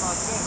Okay.